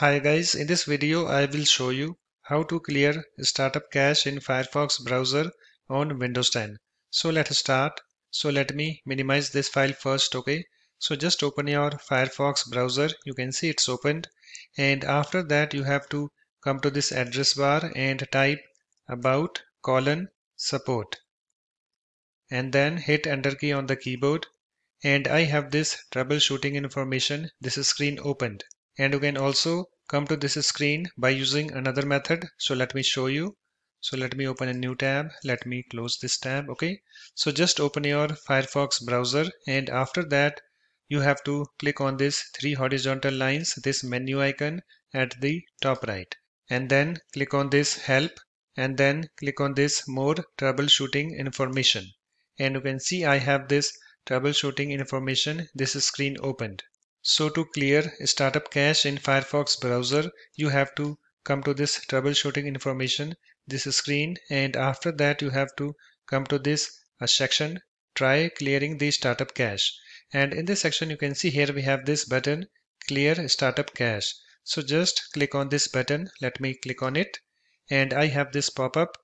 Hi guys, in this video I will show you how to clear startup cache in Firefox browser on Windows 10. So let's start. So let me minimize this file first, okay? So just open your Firefox browser. You can see it's opened. And after that you have to come to this address bar and type about colon support. And then hit enter key on the keyboard. And I have this troubleshooting information. This is screen opened and you can also come to this screen by using another method. So let me show you. So let me open a new tab. Let me close this tab okay? So just open your Firefox browser. And after that you have to click on this three horizontal lines this menu icon at the top right. And then click on this help. And then click on this more troubleshooting information. And you can see I have this troubleshooting information. This screen opened so to clear startup cache in Firefox browser, you have to come to this troubleshooting information, this screen, and after that you have to come to this uh, section, try clearing the startup cache. And in this section you can see here we have this button, clear startup cache. So just click on this button, let me click on it, and I have this pop-up,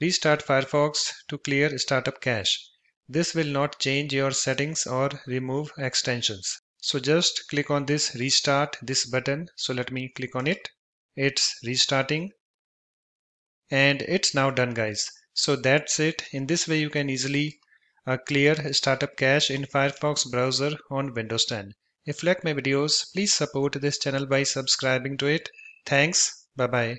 restart Firefox to clear startup cache. This will not change your settings or remove extensions. So just click on this restart this button. So let me click on it. It's restarting and it's now done guys. So that's it. In this way you can easily uh, clear startup cache in Firefox browser on Windows 10. If you like my videos, please support this channel by subscribing to it. Thanks. Bye bye.